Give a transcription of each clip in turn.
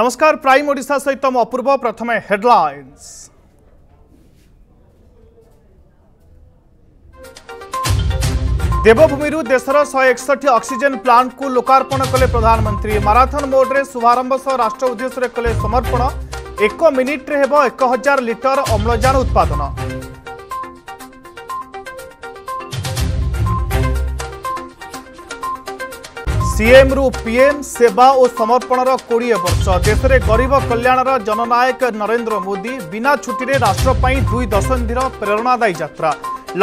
নমস্কার প্রাইম ওড়িশা সহিত মু অপূর্ব প্রথমে হেডলাইন্স দেবভূমিরু দেশর শহে একষট্টি অক্সিজেন প্লান্টকু লোকার্পণ কলে প্রধানমন্ত্রী মারাথন মোড্রে শুভারম্ভ সহ রাষ্ট্র উদ্দেশ্যে কলে সমর্পণ এক মিনিট্রে হব এক হাজার লিটর অম্লজান উৎপাদন ସିଏମ୍ରୁ ପିଏମ୍ ସେବା ଓ ସମର୍ପଣର କୋଡ଼ିଏ ବର୍ଷ ଦେଶରେ ଗରିବ କଲ୍ୟାଣର ଜନନାୟକ ନରେନ୍ଦ୍ର ମୋଦି ବିନା ଛୁଟିରେ ରାଷ୍ଟ୍ର ପାଇଁ ଦୁଇ ଦଶନ୍ଧିର ପ୍ରେରଣାଦାୟୀ ଯାତ୍ରା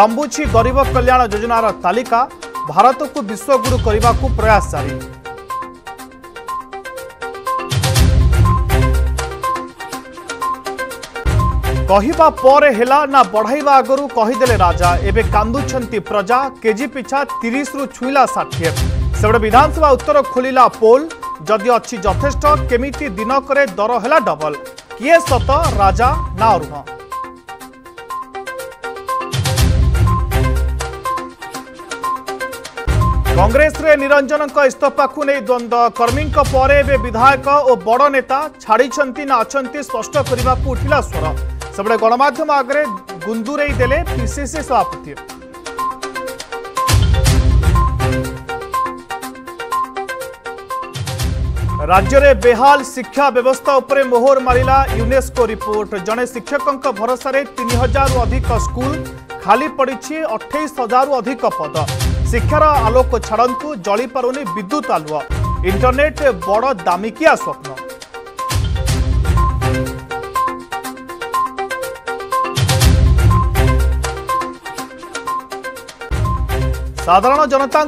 ଲମ୍ବୁଛି ଗରିବ କଲ୍ୟାଣ ଯୋଜନାର ତାଲିକା ଭାରତକୁ ବିଶ୍ୱଗୁରୁ କରିବାକୁ ପ୍ରୟାସ ଜାରି କହିବା ପରେ ହେଲା ନା ବଢ଼ାଇବା ଆଗରୁ କହିଦେଲେ ରାଜା ଏବେ କାନ୍ଦୁଛନ୍ତି ପ୍ରଜା କେଜି ପିଛା ତିରିଶରୁ ଛୁଇଁଲା ଷାଠିଏ सेपटे विधानसभा उत्तर खोल पोल जदि अच्छी जथेष केमिटी दिनक दर है डबल किए सत राजा ना अरुण कंग्रेस निरंजन का इस्तफा को नहीं द्वंद्व कर्मी पर विधायक और बड़ नेता छाड़ी ना अच्छा स्पष्ट करने को उठला स्वर सेपटे गणमाम आगे गुंदुरई देसीसी सभापति राज्य बेहाल शिक्षा व्यवस्था उपर मोहर मरिलाुनेस्को रिपोर्ट जन शिक्षकको भरोसे तिन अधिक स्कूल खाली परिचि अठाइस हजारु अधिक पद शिक्षार आलोक जली परोनी विद्युत आलु इन्टरनेट बड दामिकिया स्वप्नु साधारण जनता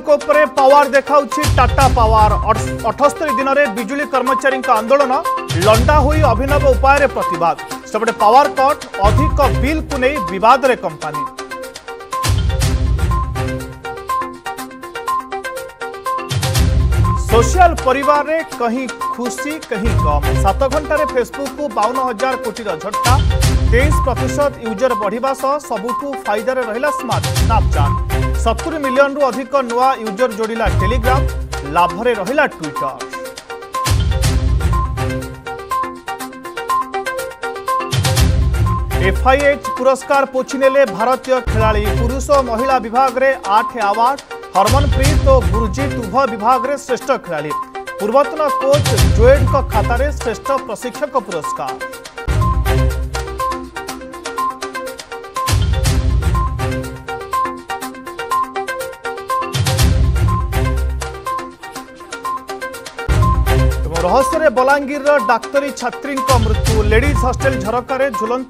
पावार देखा टाटा पावर अठस्तरी दिन में विजुली कर्मचारी आंदोलन लंडा हो अभिनव उपाय प्रतवाद सेपटे पावर कट अधिक बिल को नहीं बदले कंपानी सोशल परिवार रे कहीं खुशी कहीं गम सत घंटे फेसबुक को बावन हजार कोटी झटका तेईस प्रतिशत यूजर बढ़ा सबुठ फायदार रहा स्मार्ट स्नापचाट सतुरी मिलियन रु अधिक नुआ यूजर जोड़ा टेलीग्राम लाभरे रहिला ट्विटर एफआईएच पुरस्कार पोचने भारतीय खेला पुरुष और महिला विभाग में आठ आवार्ड हरमनप्रीत और तो गुरजित उभ विभाग श्रेष्ठ खेला पूर्वतन कोच जोएड खातारे श्रेष्ठ प्रशिक्षक पुरस्कार রহস্যরে বোলাঙ্গির ডক্টরি ছাত্রীৰ মৃত্যু লেডিজ হোস্টেল झৰকৰে ঝুলন্ত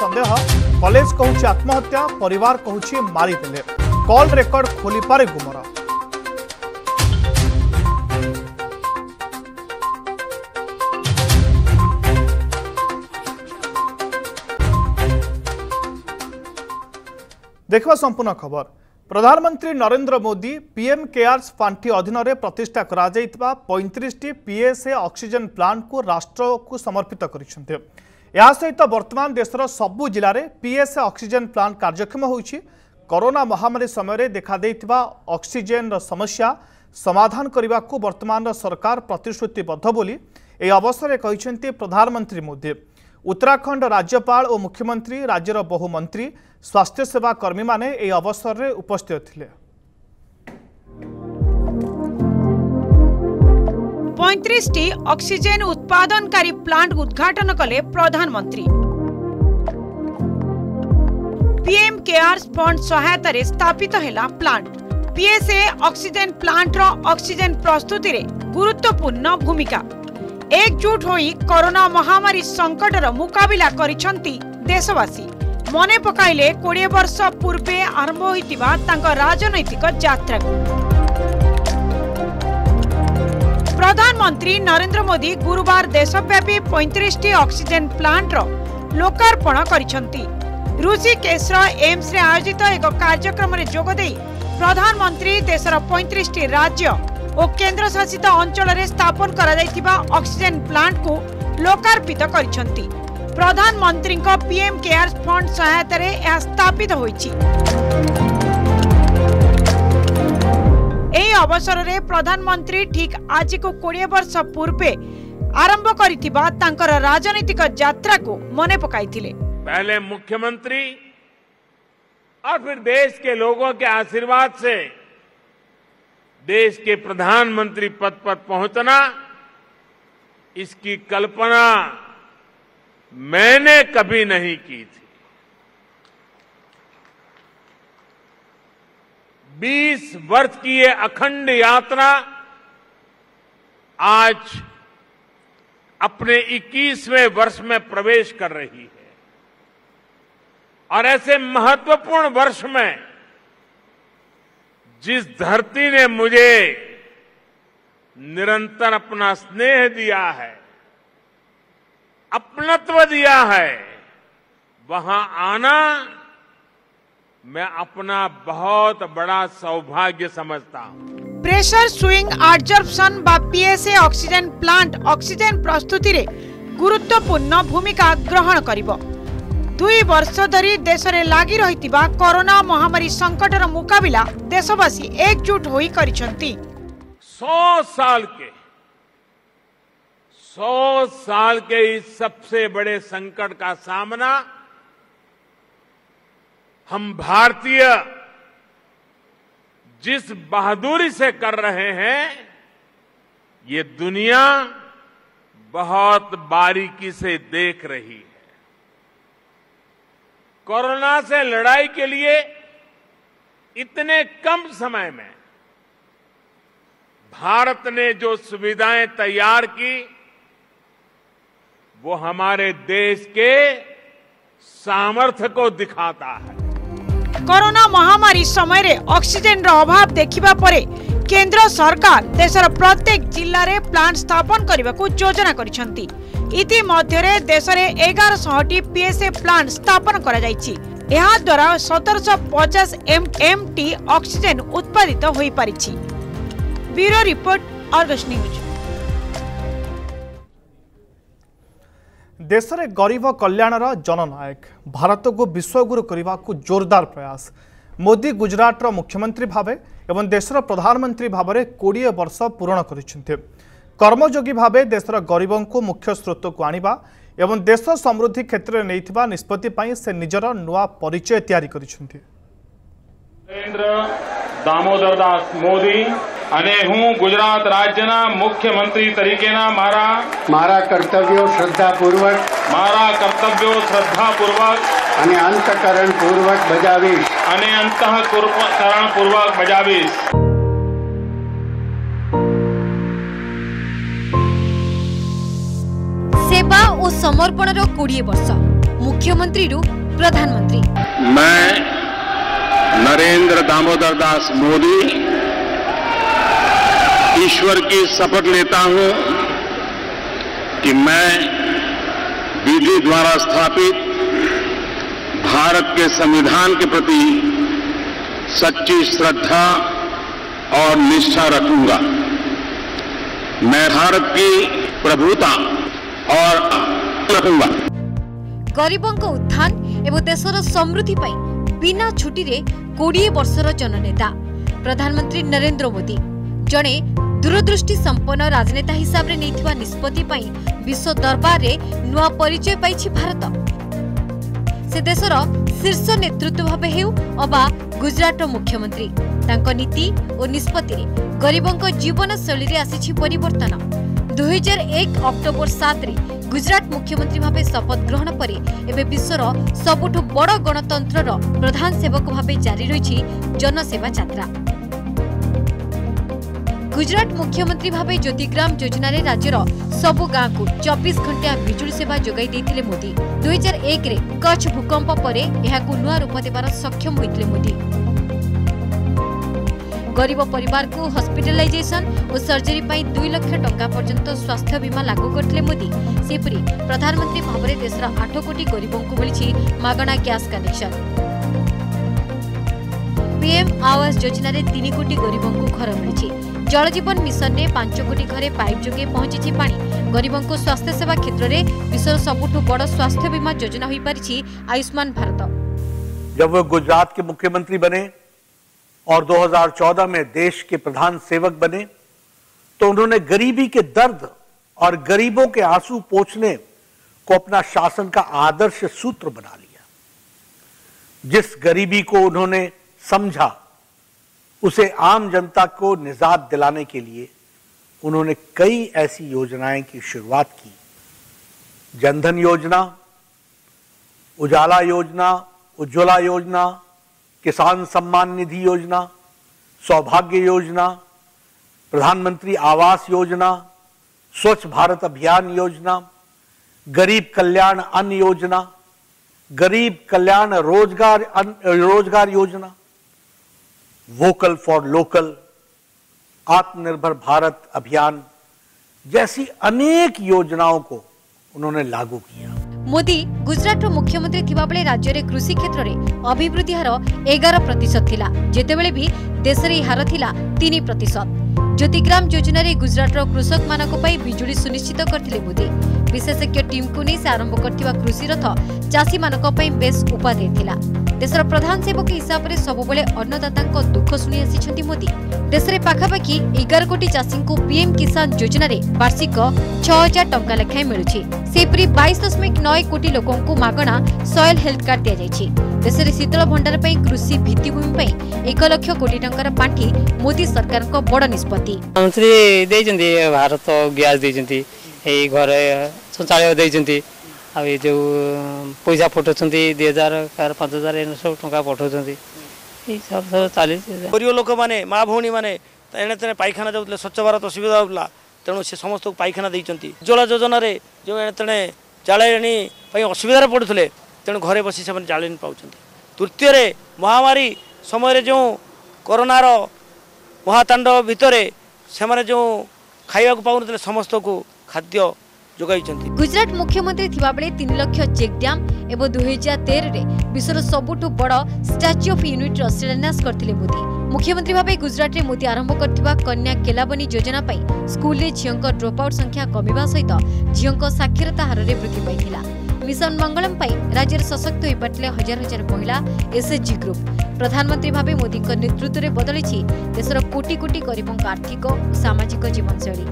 সন্দেহ কলেজ কওচি আত্মহত্যা পৰিৱাৰ কওচি মாரி দিলে কল ৰেকৰ্ড খলি পাৰে গোমৰ দেখবা সম্পূৰ্ণ খবৰ ପ୍ରଧାନମନ୍ତ୍ରୀ ନରେନ୍ଦ୍ର ମୋଦି ପିଏମ୍ କେୟାର୍ସ ପାଣ୍ଠି ଅଧୀନରେ ପ୍ରତିଷ୍ଠା କରାଯାଇଥିବା ପଇଁତିରିଶଟି ପିଏସ୍ଏ ଅକ୍ସିଜେନ୍ ପ୍ଲାଣ୍ଟକୁ ରାଷ୍ଟ୍ରକୁ ସମର୍ପିତ କରିଛନ୍ତି ଏହା ସହିତ ବର୍ତ୍ତମାନ ଦେଶର ସବୁ ଜିଲ୍ଲାରେ ପିଏସ୍ଏ ଅକ୍ସିଜେନ୍ ପ୍ଲାଣ୍ଟ କାର୍ଯ୍ୟକ୍ଷମ ହୋଇଛି କରୋନା ମହାମାରୀ ସମୟରେ ଦେଖାଦେଇଥିବା ଅକ୍ସିଜେନ୍ର ସମସ୍ୟା ସମାଧାନ କରିବାକୁ ବର୍ତ୍ତମାନର ସରକାର ପ୍ରତିଶ୍ରୁତିବଦ୍ଧ ବୋଲି ଏହି ଅବସରରେ କହିଛନ୍ତି ପ୍ରଧାନମନ୍ତ୍ରୀ ମୋଦି उत्तराखंड राज्यपाल और मुख्यमंत्री राज्यर बहु मंत्री स्वास्थ्य सेवा कर्मी माने ए अवसर रे उपस्थित थिले पैंतीसटी ऑक्सीजन उत्पादनकारी प्लांट उद्घाटन कले प्रधानमंत्री पीएम केयर्स फंड सहायत स्थापित है plant P S A oxygen plant oxygen प्रस्तुति रे गुरुत्वपूर्ण भूमिका कोरोना महामारी सङ्कट देशवासी मन पकाइले कोड़े वर्ष पूर्वे आरंभ आरम्भ राजनैतिक जात्रा प्रधानमन्त्री नरेन्द्र मोदी गुरुवार देशव्यापी पैंतीस अक्सीजेन प्लान्ट लोकार्पण लोकर्पण एम्स एमसे आयोजित एक कार्यक्रम में जोगद प्रधानमन्त्री देशर पैंतीस राज्य और केन्द्रशासित अंचल स्थापन करक्सीजेन प्लांट को लोकार्पित कर प्रधानमंत्री पीएम केयार फंड सहायतार यह स्थापित हो अवसर में प्रधानमंत्री ठीक आज को कोड़े वर्ष पूर्वे आरंभ कर राजनीतिक यात्रा को मन पकड़ पहले मुख्यमंत्री और फिर देश के लोगों के आशीर्वाद से देश के प्रधानमंत्री पद पर पहुंचना इसकी कल्पना मैंने कभी नहीं की थी 20 वर्ष की ये अखंड यात्रा आज अपने 21वें वर्ष में प्रवेश कर रही है और ऐसे महत्वपूर्ण वर्ष में जिस धरती ने मुझे निरंतर अपना स्नेह दिया है अपनत्व दिया है वहां आना मैं अपना बहुत बड़ा सौभाग्य समझता हूँ प्रेशर स्विंग एडजॉर्प्शन बा पीएसए ऑक्सीजन प्लांट ऑक्सीजन प्रस्तुति रे गुरुत्वपूर्ण भूमिका ग्रहण कर दुई वर्ष धरी देश में लग रही कोरोना महामारी মোকাবিলা मुकाबला देशवासी एकजुट हो सौ साल के सौ साल के इस सबसे बड़े संकट का सामना हम भारतीय जिस बहादुरी से कर रहे हैं ये दुनिया बहुत बारीकी से देख रही है कोरोना से लड़ाई के लिए इतने कम समय में भारत ने जो सुविधाएं तैयार की वो हमारे देश के सामर्थ्य को दिखाता है कोरोना महामारी समय रे ऑक्सीजन रो अभाव देखा पर केंद्र सरकार देशर प्रत्येक जिले में प्लांट स्थापन करने को योजना करती ଇତିମଧ୍ୟରେ ଦେଶରେ ଏଗାର ଶହଟି ପିଏସ୍ଏ ପ୍ଲାଣ୍ଟ ସ୍ଥାପନ କରାଯାଇଛି ଏହାଦ୍ୱାରା ସତରଶହ ପଚାଶ ଏମ୍ ଏମ୍ ଟି ଅକ୍ସିଜେନ୍ ଉତ୍ପାଦିତ ହୋଇପାରିଛି ଦେଶରେ ଗରିବ କଲ୍ୟାଣର ଜନନାୟକ ଭାରତକୁ ବିଶ୍ୱଗୁରୁ କରିବାକୁ ଜୋରଦାର ପ୍ରୟାସ ମୋଦି ଗୁଜରାଟର ମୁଖ୍ୟମନ୍ତ୍ରୀ ଭାବେ ଏବଂ ଦେଶର ପ୍ରଧାନମନ୍ତ୍ରୀ ଭାବରେ କୋଡ଼ିଏ ବର୍ଷ ପୂରଣ କରିଛନ୍ତି कर्मजोगी भाव देशर गरीब को मुख्य स्रोत को आणवा देश समृद्धि क्षेत्र में नहीं निष्पत्ति से निजर नुआ परिचय तैयारी कर दामोदर दास मोदी हूँ गुजरात राज्य मुख्यमंत्री तरीके ना मारा मारा कर्तव्य श्रद्धापूर्वक मारा अंतकरण पूर्वक बजाश अंतकरण पूर्वक बजाश सेवा और समर्पण कोड़े वर्ष मुख्यमंत्री रु प्रधानमंत्री मैं नरेंद्र दामोदर दास मोदी ईश्वर की शपथ लेता हूं कि मैं विधि द्वारा स्थापित भारत के संविधान के प्रति सच्ची श्रद्धा और निष्ठा रखूंगा मैं भारत की प्रभुता और गरीबों का उत्थान एवं देशर समृद्धि पाई बिना छुट्टी रे 20 वर्षर जननेता प्रधानमंत्री नरेंद्र मोदी जणे दूरदृष्टि संपन्न राजनेता हिसाब रे नेथिबा निष्पत्ति पाई विश्व दरबार रे नुवा परिचय पाइछि भारत से देशर शीर्ष नेतृत्व भाबे हेउ अबा गुजरात मुख्यमंत्री तांको नीति और निष्पत्ति रे गरीबों का जीवन शैली रे आसीछि परिवर्तन ଦୁଇହଜାର ଏକ ଅକ୍ଟୋବର ସାତରେ ଗୁଜରାଟ ମୁଖ୍ୟମନ୍ତ୍ରୀ ଭାବେ ଶପଥ ଗ୍ରହଣ ପରେ ଏବେ ବିଶ୍ୱର ସବୁଠୁ ବଡ଼ ଗଣତନ୍ତ୍ରର ପ୍ରଧାନ ସେବକ ଭାବେ ଜାରି ରହିଛି ଜନସେବା ଯାତ୍ରା গুজরাট মুখ্যমন্ত্রী ভাবে জ্যোতিগ্রাম যোজনার রাজ্যর সবু গাঁকু চব্বিশ ঘণ্টা বিজুড়ি সেবা যোগাই দিয়ে মোদি দুই হাজার একরে কচ্ছ ভূকম্প পরে এখন নূয় রূপ দেবার সক্ষম হয়েছে মোদি गरीब परिवार को हस्पिटलाइजेशन और सर्जरी दुई लक्ष टा पर्यंत स्वास्थ्य बीमा लागू करते मोदी से प्रधानमंत्री भाव में देशर आठ कोटी गरीबों को मिली मगणा gas connection PM Awas Yojana तीन कोटी गरीबों घर मिली जल जीवन मिशन ने पांच कोटी घरे पाइप जोगे पहुंची पा गरीबों स्वास्थ्य सेवा क्षेत्र में विश्व सबुठ बड़ स्वास्थ्य बीमा योजना हो पारी आयुष्मान भारत जब गुजरात के मुख्यमंत्री बने और 2014 में देश के प्रधान सेवक बने तो उन्होंने गरीबी के दर्द और गरीबों के आंसू पोछने को अपना शासन का आदर्श सूत्र बना लिया जिस गरीबी को उन्होंने समझा उसे आम जनता को निजात दिलाने के लिए उन्होंने कई ऐसी योजनाएं की शुरुआत की जनधन योजना उजाला योजना उज्ज्वला योजना किसान सम्मान निधि योजना सौभाग्य योजना प्रधानमंत्री आवास योजना स्वच्छ भारत अभियान योजना गरीब कल्याण अन्न योजना गरीब कल्याण रोजगार रोजगार योजना वोकल फॉर लोकल आत्मनिर्भर भारत अभियान जैसी अनेक योजनाओं को उन्होंने लागू किया ମୋଦି ଗୁଜରାଟର ମୁଖ୍ୟମନ୍ତ୍ରୀ ଥିବାବେଳେ ରାଜ୍ୟରେ କୃଷି କ୍ଷେତ୍ରରେ ଅଭିବୃଦ୍ଧି ହାର ଏଗାର ପ୍ରତିଶତ ଥିଲା ଯେତେବେଳେ ବି ଦେଶରେ ଏହି ହାର ଥିଲା ତିନି ପ୍ରତିଶତ ज्योतिग्राम योजन गुजरात कृषक मानी विजुड़ी सुनिश्चित करते मोदी विशेषज्ञ टीम को नहीं आरंभ कर कृषि रथ चाषी मानी बेस उपाधि देशर प्रधान सेवक हिसाब से सबुले अन्नदाता दुख शुणी आ मोदी देश में पखापाखि एगार कोटी चाषी को पीएम किसान योजन वार्षिक छह हजार टंका लेखाएं मिलू बैश दशमिक नय कोटी लोक मगणा सयल हेल्थ कार्ड दीजिए देश में शीतल भंडार पर कृषि भित्तभूमि एक लक्ष कोटी टंठि मोदी सरकार बड़ निष्पत्ति କରିଛନ୍ତି ମନ୍ତ୍ରୀ ଦେଇଛନ୍ତି ଭାରତ ଗ୍ୟାସ୍ ଦେଇଛନ୍ତି ଏଇ ଘରେ ଶୌଚାଳୟ ଦେଇଛନ୍ତି ଆଉ ଏ ଯେଉଁ ପଇସା ପଠାଉଛନ୍ତି ଦୁଇ ହଜାର କାହାର ପାଞ୍ଚ ହଜାର ଏମିତି ସବୁ ଟଙ୍କା ପଠାଉଛନ୍ତି ଏଇ ସବୁ ଚାଲିଛି ଗରିବ ଲୋକମାନେ ମା ଭଉଣୀମାନେ ଏଣେ ତେଣେ ପାଇଖାନା ଯାଉଥିଲେ ସ୍ୱଚ୍ଛ ଭାରତ ଅସୁବିଧା ହେଉଥିଲା ତେଣୁ ସେ ସମସ୍ତଙ୍କୁ ପାଇଖାନା ଦେଇଛନ୍ତି ଉଜ୍ଜଳା ଯୋଜନାରେ ଯେଉଁ ଏଣେ ତେଣେ ଜାଳେଣୀ ପାଇଁ ଅସୁବିଧାରେ ପଡ଼ୁଥିଲେ ତେଣୁ ଘରେ ବସି ସେମାନେ ଜାଳେଣୀ ପାଉଛନ୍ତି ତୃତୀୟରେ ମହାମାରୀ ସମୟରେ ଯେଉଁ କରୋନାର ମହାତାଣ୍ଡବ ଭିତରେ ସେମାନେ ଯେଉଁ ଖାଇବାକୁ ପାଉନଥିଲେ ସମସ୍ତଙ୍କୁ ଖାଦ୍ୟ ଯୋଗାଇଛନ୍ତି ଗୁଜରାଟ ମୁଖ୍ୟମନ୍ତ୍ରୀ ଥିବାବେଳେ ତିନି ଲକ୍ଷ ଚେକ୍ ଡ୍ୟାମ୍ ଏବଂ ଦୁଇ ହଜାର ତେରରେ ବିଶ୍ୱର ସବୁଠୁ ବଡ଼ ଷ୍ଟାଚ୍ୟୁ ଅଫ୍ ୟୁନିଟ୍ର ଶିଳାନ୍ୟାସ କରିଥିଲେ ମୋଦି ମୁଖ୍ୟମନ୍ତ୍ରୀ ଭାବେ ଗୁଜରାଟରେ ମୋଦି ଆରମ୍ଭ କରିଥିବା କନ୍ୟା କେଲାବନୀ ଯୋଜନା ପାଇଁ ସ୍କୁଲରେ ଝିଅଙ୍କ ଡ୍ରପ୍ ଆଉଟ୍ ସଂଖ୍ୟା କମିବା ସହିତ ଝିଅଙ୍କ ସାକ୍ଷରତା ହାରରେ ବୃଦ୍ଧି ପାଇଥିଲା মিশন মঙ্গলম পাই রাজ্যের সশক্ত হয়ে পারে হাজার হাজার মহিলা এসএচজি গ্রুপ প্রধানমন্ত্রী ভাবে মোদীক নেতৃত্বে বদলিছে দেশের কোটি কোটি গরিবঙ্ আর্থিক ও সামাজিক জীবনশৈলী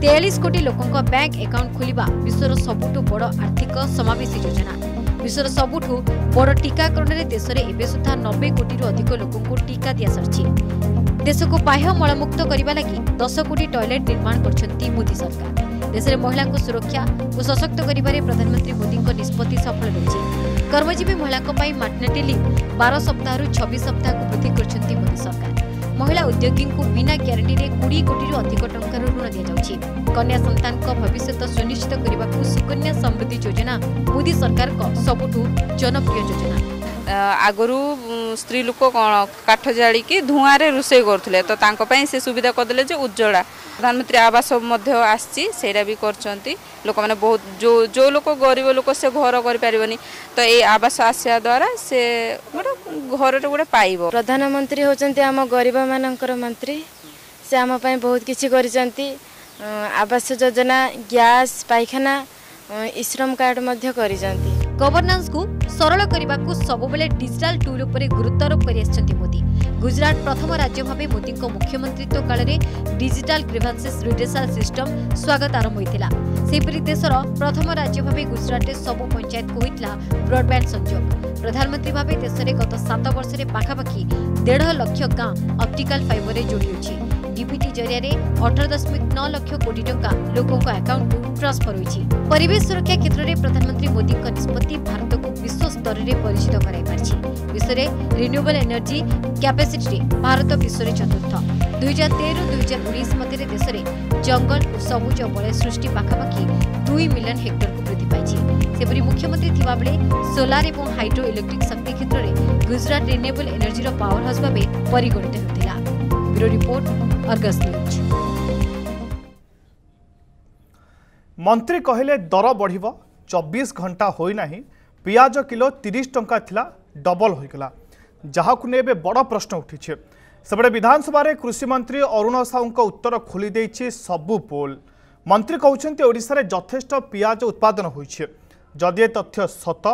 তেয়াল্লিশ কোটি লোকঙ্ ব্যাঙ্ক একাউন্ট খোলা বিশ্বর সবুঠ বড় আর্থিক সমাবেশী যোজনা বিশ্বর সবুঠ বড় টিকাকরণের দেশের এবে সুদ্ধা নবে কোটি অধিক লোক টিকা দিয়া সরিছে দেশক বাহ্য মলমুক্ত করা লাগি দশ কোটি টয়লেট নির্মাণ করছেন মোদী সরকার ଦେଶରେ ମହିଳାଙ୍କ ସୁରକ୍ଷା ଓ ସଶକ୍ତ କରିବାରେ ପ୍ରଧାନମନ୍ତ୍ରୀ ମୋଦିଙ୍କ ନିଷ୍ପତ୍ତି ସଫଳ ରହିଛି କର୍ମଜୀବୀ ମହିଳାଙ୍କ ପାଇଁ ମାଟର୍ନିଟି ଲିଭ୍ ବାର ସପ୍ତାହରୁ ଛବିଶ ସପ୍ତାହକୁ ବୃଦ୍ଧି କରିଛନ୍ତି ମୋଦି ସରକାର ମହିଳା ଉଦ୍ୟୋଗୀଙ୍କୁ ବିନା ଗ୍ୟାରେଣ୍ଟିରେ କୋଡ଼ିଏ କୋଟିରୁ ଅଧିକ ଟଙ୍କାର ଋଣ ଦିଆଯାଉଛି କନ୍ୟା ସନ୍ତାନଙ୍କ ଭବିଷ୍ୟତ ସୁନିଶ୍ଚିତ କରିବାକୁ ସୁକନ୍ୟା ସମୃଦ୍ଧି ଯୋଜନା ମୋଦି ସରକାରଙ୍କ ସବୁଠୁ ଜନପ୍ରିୟ ଯୋଜନା ଆଗରୁ ସ୍ତ୍ରୀ ଲୋକ କ'ଣ କାଠ ଜାଳିକି ଧୂଆଁରେ ରୋଷେଇ କରୁଥିଲେ ତ ତାଙ୍କ ପାଇଁ ସେ ସୁବିଧା କରିଦେଲେ ଯେ ଉଜ୍ଜଳା ପ୍ରଧାନମନ୍ତ୍ରୀ ଆବାସ ମଧ୍ୟ ଆସିଛି ସେଇଟା ବି କରିଛନ୍ତି ଲୋକମାନେ ବହୁତ ଯେଉଁ ଯେଉଁ ଲୋକ ଗରିବ ଲୋକ ସେ ଘର କରିପାରିବନି ତ ଏଇ ଆବାସ ଆସିବା ଦ୍ୱାରା ସେ ଗୋଟେ ଘରଟେ ଗୋଟେ ପାଇବ ପ୍ରଧାନମନ୍ତ୍ରୀ ହେଉଛନ୍ତି ଆମ ଗରିବମାନଙ୍କର ମନ୍ତ୍ରୀ ସେ ଆମ ପାଇଁ ବହୁତ କିଛି କରିଛନ୍ତି ଆବାସ ଯୋଜନା ଗ୍ୟାସ୍ ପାଇଖାନା ଇ ଶ୍ରମ କାର୍ଡ଼ ମଧ୍ୟ କରିଛନ୍ତି ଗଭର୍ନାନ୍ସକୁ ସରଳ କରିବାକୁ ସବୁବେଳେ ଡିଜିଟାଲ ଟୁଲ୍ ଉପରେ ଗୁରୁତ୍ୱାରୋପ କରିଆସିଛନ୍ତି ମୋଦି ଗୁଜରାଟ ପ୍ରଥମ ରାଜ୍ୟ ଭାବେ ମୋଦିଙ୍କ ମୁଖ୍ୟମନ୍ତ୍ରୀତ୍ୱ କାଳରେ ଡିଜିଟାଲ ଗ୍ରିଭାନ୍ସେସ୍ ରିଡେସାଲ ସିଷ୍ଟମ ସ୍ୱାଗତ ଆରମ୍ଭ ହୋଇଥିଲା ସେହିପରି ଦେଶର ପ୍ରଥମ ରାଜ୍ୟ ଭାବେ ଗୁଜରାଟରେ ସବୁ ପଞ୍ଚାୟତକୁ ହୋଇଥିଲା ବ୍ରଡବ୍ୟାଣ୍ଡ ସଂଯୋଗ ପ୍ରଧାନମନ୍ତ୍ରୀ ଭାବେ ଦେଶରେ ଗତ ସାତ ବର୍ଷରେ ପାଖାପାଖି ଦେଢ଼ ଲକ୍ଷ ଗାଁ ଅପ୍ଟିକାଲ ଫାଇବରରେ ଯୋଡ଼ି ହୋଇଛି जरिया अठ दशमिक नौ लक्षा लोक ट्रान्सफर सुरक्षा क्षेत्र क्षेत्रले प्रधानमन्त्री मोदीको निष्पत्ति भारत को भारतको विश्वस्तरे परिचित गराइपि विश्व रिन्युबल एनर्जी क्यापा भारत विश्वले चतुर्थ दुई हजार तेह्र दुई हजार जंगल मध्यल सबुज बलय सृष्टि मिलियन हेक्टर को वृद्धि पाइन्छ मुख्यमन्त्री ठाउँ सोलार ए हाइड्रो इलेक्ट्रिक शक्ति क्षेत्रले गुजरात रिन्एल एनर्जी र पावर हाउस भाव परिगणित ब्यूरो रिपोर्ट अर्गस न्यूज ମନ୍ତ୍ରୀ କହିଲେ ଦର ବଢ଼ିବ ଚବିଶ ଘଣ୍ଟା ହୋଇନାହିଁ ପିଆଜ କିଲୋ ତିରିଶ ଟଙ୍କା ଥିଲା ଡବଲ ହୋଇଗଲା ଯାହାକୁ ନେଇ ଏବେ ବଡ଼ ପ୍ରଶ୍ନ ଉଠିଛି ସେପଟେ ବିଧାନସଭାରେ କୃଷିମନ୍ତ୍ରୀ ଅରୁଣ ସାହୁଙ୍କ ଉତ୍ତର ଖୋଲିଦେଇଛି ସବୁ ପୋଲ୍ ମନ୍ତ୍ରୀ କହୁଛନ୍ତି ଓଡ଼ିଶାରେ ଯଥେଷ୍ଟ ପିଆଜ ଉତ୍ପାଦନ ହୋଇଛି ଯଦି ଏ ତଥ୍ୟ ସତ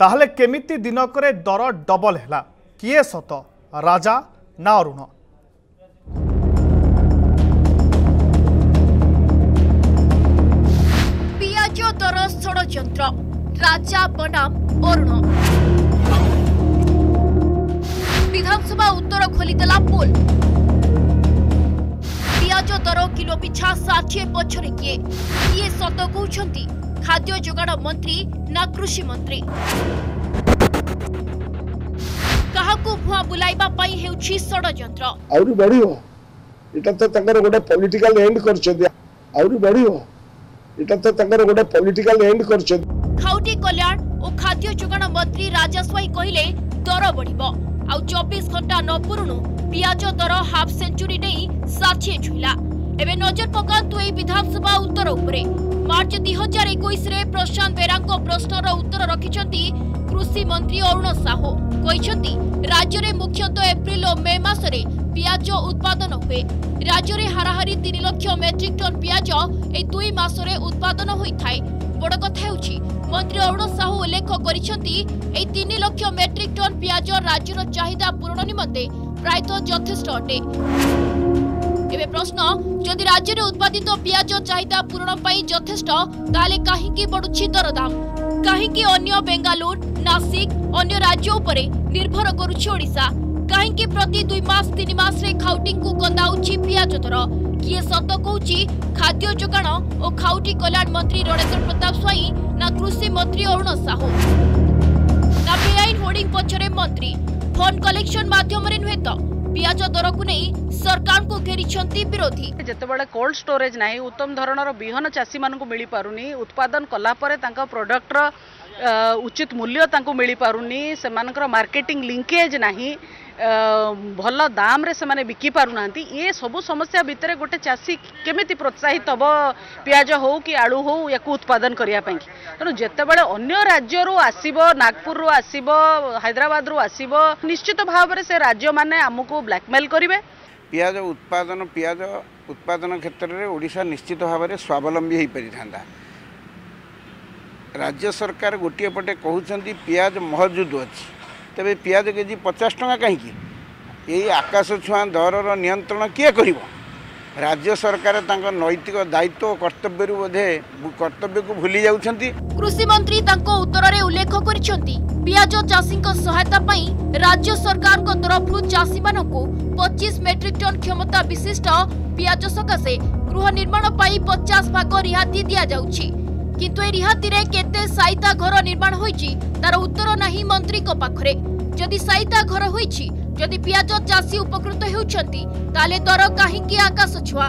ତାହେଲେ କେମିତି ଦିନକରେ ଦର ଡବଲ ହେଲା କିଏ ସତ ରାଜା ନା ଅରୁଣ ষড়যন্ত্র রাজা বনাম অরুণ বিধানসভা উত্তর খোলিদেলা পুল পিঁয়াজ দর কিলো পিছা ষাঠিয়ে পছরে কিয়ে কিয়ে সত কৌছন্তি খাদ্য যোগাণ মন্ত্রী না কৃষি মন্ত্রী কাহাকু ভুয়া বুলাইবা পাই হেউছি ষড়যন্ত্র আউরি বড়িও এটা তো তাঙ্কর গোটে পলিটিকাল এন্ড করছন্তি আউরি বড়িও এটা তো ତାଙ୍କର ଗୋଟେ ପଲିଟିକାଲ ଏଣ୍ଡ କରିଛନ୍ତି ଖାଉଟି କଲ୍ୟାଣ ଓ ଖାଦ୍ୟ ଯୋଗାଣ ମନ୍ତ୍ରୀ ରାଜା ସ୍ୱାଇଁ କହିଲେ ଦର ବଢ଼ିବ ଆଉ ଚବିଶ ଘଣ୍ଟା ନ ପୁରୁଣୁ ପିଆଜ ଦର ହାଫ୍ ସେଞ୍ଚୁରୀ ନେଇ ଷାଠିଏ ଛୁଇଁଲା ଏବେ ନଜର ପକାନ୍ତୁ ଏହି ବିଧାନସଭା ଉତ୍ତର ଉପରେ ମାର୍ଚ୍ଚ ଦୁଇ ହଜାର ଏକୋଇଶରେ ପ୍ରଶାନ୍ତ ବେରାଙ୍କ ପ୍ରଶ୍ନର ଉତ୍ତର ରଖିଛନ୍ତି କୃଷି ମନ୍ତ୍ରୀ ଅରୁଣ ସାହୁ କହିଛନ୍ତି ରାଜ୍ୟରେ ମୁଖ୍ୟତଃ ଏପ୍ରିଲ ଓ ମେ ମାସରେ ପିଆଜ ଉତ୍ପାଦନ ହୁଏ ରାଜ୍ୟରେ ହାରାହାରି ତିନି ଲକ୍ଷ ମେଟ୍ରିକ୍ ଟନ୍ ପିଆଜ ଏହି ଦୁଇ ମାସରେ ଉତ୍ପାଦନ ହୋଇଥାଏ ବଡ଼ କଥା ହେଉଛି ମନ୍ତ୍ରୀ ଅରୁଣ ସାହୁ ଉଲ୍ଲେଖ କରିଛନ୍ତି ଏହି ତିନି ଲକ୍ଷ ମେଟ୍ରିକ୍ ଟନ୍ ପିଆଜ ରାଜ୍ୟର ଚାହିଦା ପୂରଣ ନିମନ୍ତେ ପ୍ରାୟତଃ ଯଥେଷ୍ଟ ଅଟେ ଏବେ ପ୍ରଶ୍ନ ଯଦି ରାଜ୍ୟରେ ଉତ୍ପାଦିତ ପିଆଜ ଚାହିଦା ପୂରଣ ପାଇଁ ଯଥେଷ୍ଟ ତାହେଲେ କାହିଁକି ବଢୁଛି ଦରଦାମ କାହିଁକି ଅନ୍ୟ ବେଙ୍ଗାଲୁରୁ ନାସିକ ଅନ୍ୟ ରାଜ୍ୟ ଉପରେ ନିର୍ଭର କରୁଛି ଓଡ଼ିଶା काहे प्रति दुई मास तीन मास रे खाउटी को कंदाउची पियाज दर किए सत कहूँ खाद्य जोगाण और खाउटी कल्याण मंत्री रणेश्वर प्रताप स्वाई ना कृषि मंत्री अरुण साहू ना बेआईन होर्डिंग पक्षे मंत्री फोन कलेक्शन मध्यम नुहे तो पिज दर को नहीं सरकार को घेरी विरोधी जितेबाला कोल्ड स्टोरेज नाई उत्तम धरण विहन चाषी मान मिल पार उत्पादन कलापर तक प्रडक्टर उचित मूल्य मिल पार मार्केटिंग लिंकेज नहीं ଭଲ ଦାମରେ ସେମାନେ ବିକି ପାରୁନାହାନ୍ତି ଏ ସବୁ ସମସ୍ୟା ଭିତରେ ଗୋଟେ ଚାଷୀ କେମିତି ପ୍ରୋତ୍ସାହିତ ହେବ ପିଆଜ ହେଉ କି ଆଳୁ ହେଉ ୟାକୁ ଉତ୍ପାଦନ କରିବା ପାଇଁ ତେଣୁ ଯେତେବେଳେ ଅନ୍ୟ ରାଜ୍ୟରୁ ଆସିବ ନାଗପୁରରୁ ଆସିବ ହାଇଦ୍ରାବାଦରୁ ଆସିବ ନିଶ୍ଚିତ ଭାବରେ ସେ ରାଜ୍ୟମାନେ ଆମକୁ ବ୍ଲାକମେଲ୍ କରିବେ ପିଆଜ ଉତ୍ପାଦନ ପିଆଜ ଉତ୍ପାଦନ କ୍ଷେତ୍ରରେ ଓଡ଼ିଶା ନିଶ୍ଚିତ ଭାବରେ ସ୍ୱାବଲମ୍ବୀ ହୋଇପାରିଥାନ୍ତା ରାଜ୍ୟ ସରକାର ଗୋଟିଏ ପଟେ କହୁଛନ୍ତି ପିଆଜ ମହଜୁଦ ଅଛି तेज पिज के जी पचास टाँग कहीं आकाश छुआ दर रियंत्रण किए कर राज्य सरकार नैतिक दायित्व कर्तव्य रू बोधे कर्तव्य को भूली जा कृषि मंत्री उत्तर उल्लेख कर पिज चाषी सहायता राज्य सरकार तरफ चाषी मान पचिश मेट्रिक टन क्षमता विशिष्ट पिज सकाशे गृह निर्माण पचास भाग रिहा दि जाऊँगी কিন্তু এই রিহাতিরে কেতে সাইতা ঘর নির্মাণ হয়েছি তার উত্তর না মন্ত্রী পাখে যদি সাইতা ঘর হয়েছি যদি পিঁয়াজ চাষী উপকৃত হচ্ছেন তাহলে দর কাহিকি আকাশ ছুঁয়া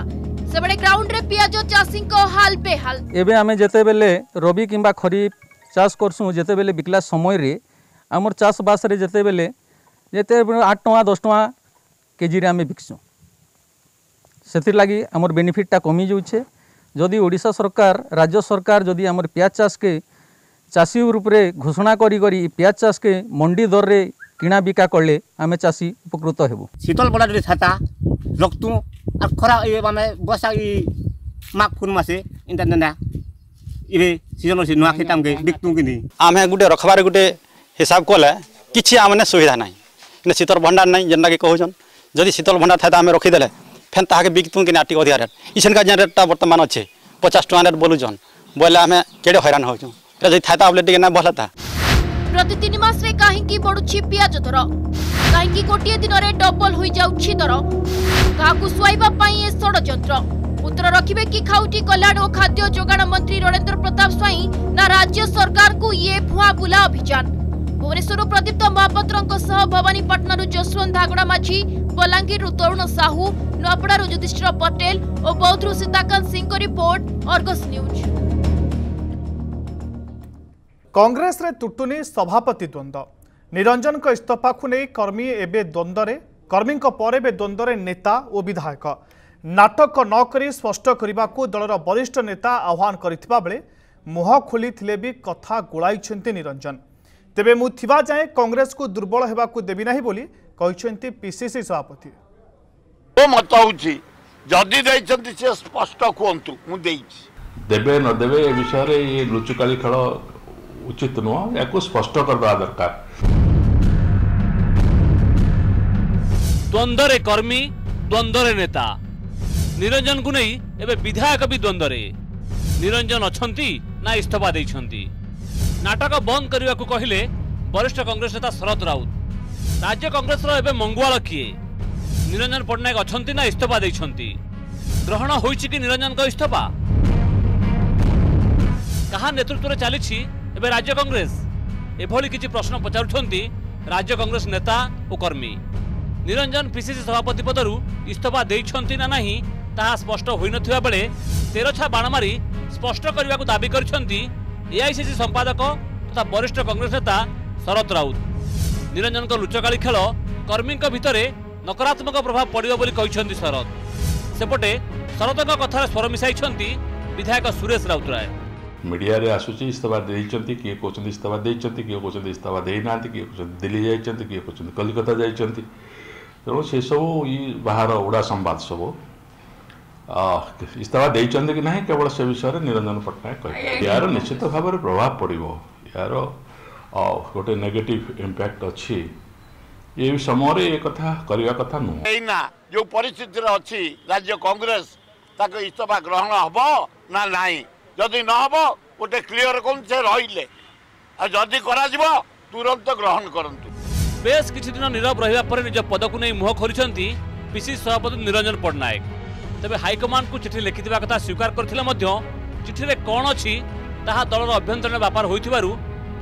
সেবেলে গ্রাউন্ডরে পিঁয়াজ চাষী হাল বেহাল এবে আমি যেতবেলে রবি কিংবা খরিফ চাষ করছু যেতবেলে বিকলা সময়রে আমার চাষবাসরে যেতবেলে যেতে আট টাকা দশ টাকা কেজিরে আমি বিকছু ସେଥିର୍ଲାଗି ଆମର ବେନିଫିଟ୍ଟା କମି ଯାଉଛେ जदि ओडा सरकार राज्य सरकार जदि आम पिज चाष के चाषी रूप से घोषणा कर पिज चाष के मंडी दर में किणा बिका कले आम चाषी उपकृत होबु शीतल बड़ा जो छाता रखतु खरा बसा माघ फुन मसे आम गोटे रखबार गोटे हिसाब कले कि आम सुविधा ना शीतल भंडार नहीं जेनटा कि कहन जदि शीतल भंडार था आम रखीदे ফেন তাহাকে বিকতুন কিনা টিকে ଅଧିକା ରେଟ୍ ଇସନକା ଯେନ୍ ରେଟ୍ଟା ବର୍ତ୍ତମାନ ଅଛେ ପଚାଶ ଟଙ୍କା ରେଟ୍ ବୋଲୁଛନ୍ ବୋଇଲେ ଆମେ କେଡ଼େ ହଇରାଣ ହେଉଛୁ ଏଇଟା ଯଦି ଥାଇତା ବୋଲେ ଟିକେ ନା ଭଲ ଥା ପ୍ରତି ତିନି ମାସରେ କାହିଁକି ବଢ଼ୁଛି ପିଆଜ ଦର କାହିଁକି ଗୋଟିଏ ଦିନରେ ଡବଲ ହୋଇଯାଉଛି ଦର କାହାକୁ ଶୁଆଇବା ପାଇଁ ଏ ଷଡ଼ଯନ୍ତ୍ର ଉତ୍ତର ରଖିବେ କି ଖାଉଟି କଲ୍ୟାଣ ଓ ଖାଦ୍ୟ ଯୋଗାଣ ମନ୍ତ୍ରୀ ରଣେନ୍ଦ୍ର ପ୍ରତାପ ସ୍ୱାଇଁ ନା ରାଜ୍ୟ ସରକାରଙ୍କୁ ଇଏ ଭୁଆ ବୁଲା ଅଭିଯାନ ଭୁବନେଶ୍ୱରରୁ ପ୍ରଦୀପ୍ତ ମହାପାତ୍ରଙ୍କ ସହ ଭବାନୀପାଟଣାରୁ ଯଶୱନ୍ତ ଧାଗଡ଼ା ମାଝୀ ବଲାଙ୍ଗୀରରୁ ତରୁଣ ସାହୁ ନୂଆପଡ଼ାରୁ ଯୁଧିଷ୍ଠିର ପଟେଲ ଓ ବୌଦ୍ଧରୁ ସୀତାକାନ୍ତ ସିଂଙ୍କ ରିପୋର୍ଟ ଅର୍ଗସ୍ ନ୍ୟୁଜ୍ କଂଗ୍ରେସରେ ତୁଟୁନି ସଭାପତି ଦ୍ୱନ୍ଦ୍ୱ ନିରଞ୍ଜନଙ୍କ ଇସ୍ତଫାକୁ ନେଇ କର୍ମୀ ଏବେ ଦ୍ୱନ୍ଦ୍ୱରେ କର୍ମୀଙ୍କ ପରେ ଏବେ ଦ୍ୱନ୍ଦ୍ୱରେ ନେତା ଓ ବିଧାୟକ ନାଟକ ନ କରି ସ୍ପଷ୍ଟ କରିବାକୁ ଦଳର ବରିଷ୍ଠ ନେତା ଆହ୍ୱାନ କରିଥିବା ବେଳେ ମୁହଁ ଖୋଲିଥିଲେ ବି କଥା ଗୋଳାଇଛନ୍ତି ନିରଞ୍ଜନ ତେବେ ମୁଁ ଥିବା ଯାଏଁ କଂଗ୍ରେସକୁ ଦୁର୍ବଳ ହେବାକୁ ଦେବି ନାହିଁ ବୋଲି କହିଛନ୍ତି ପିସିସି ସଭାପତି ମୋ ମତ ହେଉଛି ଯଦି ଦେଇଛନ୍ତି ସେ ସ୍ପଷ୍ଟ କୁହନ୍ତୁ ମୁଁ ଦେଇଛି ଦେବେ ନ ଦେବେ ଏ ବିଷୟରେ ଇଏ ଲୁଚୁକାଳି ଖେଳ ଉଚିତ ନୁହଁ ୟାକୁ ସ୍ପଷ୍ଟ କରିଦେବା ଦରକାର ଦ୍ୱନ୍ଦ୍ୱରେ କର୍ମୀ ଦ୍ୱନ୍ଦ୍ୱରେ ନେତା ନିରଞ୍ଜନଙ୍କୁ ନେଇ ଏବେ ବିଧାୟକ ବି ଦ୍ୱନ୍ଦ୍ୱରେ ନିରଞ୍ଜନ ଅଛନ୍ତି ନା ଇସ୍ତଫା ଦେଇଛନ୍ତି ନାଟକ ବନ୍ଦ କରିବାକୁ କହିଲେ ବରିଷ୍ଠ କଂଗ୍ରେସ ନେତା ଶରଦ ରାଉତ ରାଜ୍ୟ କଂଗ୍ରେସର ଏବେ ମଙ୍ଗୁଆଳ କିଏ ନିରଞ୍ଜନ ପଟ୍ଟନାୟକ ଅଛନ୍ତି ନା ଇସ୍ତଫା ଦେଇଛନ୍ତି ଗ୍ରହଣ ହୋଇଛି କି ନିରଞ୍ଜନଙ୍କ ଇସ୍ତଫା କାହା ନେତୃତ୍ୱରେ ଚାଲିଛି ଏବେ ରାଜ୍ୟ କଂଗ୍ରେସ ଏଭଳି କିଛି ପ୍ରଶ୍ନ ପଚାରୁଛନ୍ତି ରାଜ୍ୟ କଂଗ୍ରେସ ନେତା ଓ କର୍ମୀ ନିରଞ୍ଜନ ପିସିସି ସଭାପତି ପଦରୁ ଇସ୍ତଫା ଦେଇଛନ୍ତି ନା ନାହିଁ ତାହା ସ୍ପଷ୍ଟ ହୋଇନଥିବା ବେଳେ ତେରଛା ବାଣ ମାରି ସ୍ପଷ୍ଟ କରିବାକୁ ଦାବି କରିଛନ୍ତି ଏଆଇସିସି ସମ୍ପାଦକ ତଥା ବରିଷ୍ଠ କଂଗ୍ରେସ ନେତା ଶରତ ରାଉତ ନିରଞ୍ଜନଙ୍କ ଲୁଚକାଳି ଖେଳ କର୍ମୀଙ୍କ ଭିତରେ ନକାରାତ୍ମକ ପ୍ରଭାବ ପଡ଼ିବ ବୋଲି କହିଛନ୍ତି ଶରଦ ସେପଟେ ଶରଦଙ୍କ କଥାରେ ସ୍ୱର ମିଶାଇଛନ୍ତି ବିଧାୟକ ସୁରେଶ ରାଉତରାୟ ମିଡ଼ିଆରେ ଆସୁଛି ଇସ୍ତଫା ଦେଇଛନ୍ତି କିଏ କହୁଛନ୍ତି ଇସ୍ତଫା ଦେଇଛନ୍ତି କିଏ କହୁଛନ୍ତି ଇସ୍ତଫା ଦେଇନାହାନ୍ତି କିଏ କହୁଛନ୍ତି ଦିଲ୍ଲୀ ଯାଇଛନ୍ତି କିଏ କହୁଛନ୍ତି କଲିକତା ଯାଇଛନ୍ତି ତେଣୁ ସେସବୁ ଇ ବାହାର ଉଡ଼ା ସମ୍ବାଦ ସବୁ ଇସ୍ତଫା ଦେଇଛନ୍ତି କି ନାହିଁ କେବଳ ସେ ବିଷୟରେ ନିରଞ୍ଜନ ପଟ୍ଟନାୟକ କହିଲେ ଏହାର ନିଶ୍ଚିତ ଭାବରେ ପ୍ରଭାବ ପଡ଼ିବ ଏହାର ଆଉ ଗୋଟେ ନେଗେଟିଭ୍ ଇମ୍ପାକ୍ଟ ଅଛି ଏ ସମୟରେ ଏ କଥା କରିବା କଥା ନୁହଁ ଏଇନା ଯେଉଁ ପରିସ୍ଥିତିରେ ଅଛି ରାଜ୍ୟ କଂଗ୍ରେସ ତାକୁ ଇସ୍ତଫା ଗ୍ରହଣ ହେବ ନା ନାହିଁ ଯଦି ନ ହେବ ଗୋଟେ କ୍ଲିଅର କରନ୍ତୁ ସେ ରହିଲେ ଆଉ ଯଦି କରାଯିବ ତୁରନ୍ତ ଗ୍ରହଣ କରନ୍ତୁ ବେଶ୍ କିଛିଦିନ ନୀରବ ରହିବା ପରେ ନିଜ ପଦକୁ ନେଇ ମୁହଁ ଖୋଲିଛନ୍ତି ପିସିସି ସଭାପତି ନିରଞ୍ଜନ ପଟ୍ଟନାୟକ ତେବେ ହାଇକମାଣ୍ଡକୁ ଚିଠି ଲେଖିଥିବା କଥା ସ୍ୱୀକାର କରିଥିଲେ ମଧ୍ୟ ଚିଠିରେ କ'ଣ ଅଛି ତାହା ଦଳର ଆଭ୍ୟନ୍ତରୀଣ ବ୍ୟାପାର ହୋଇଥିବାରୁ